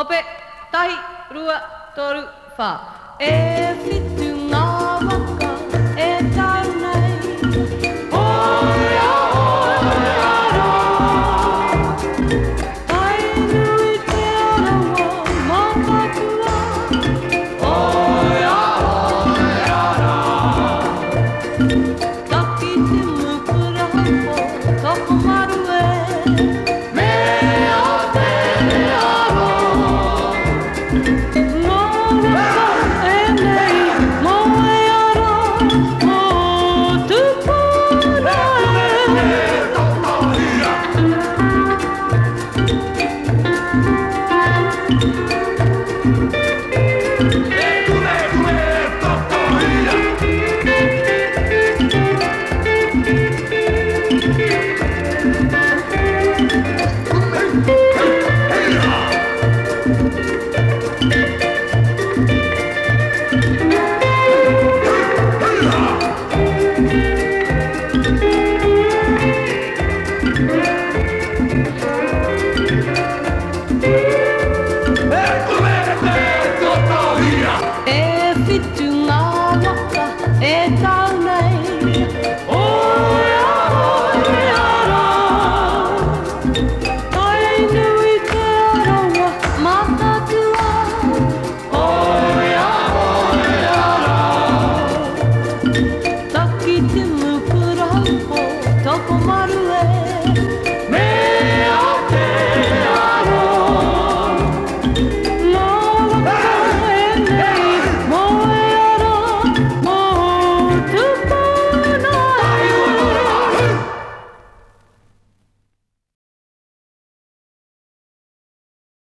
Hope, tahi, rua, toru, fa. E whitu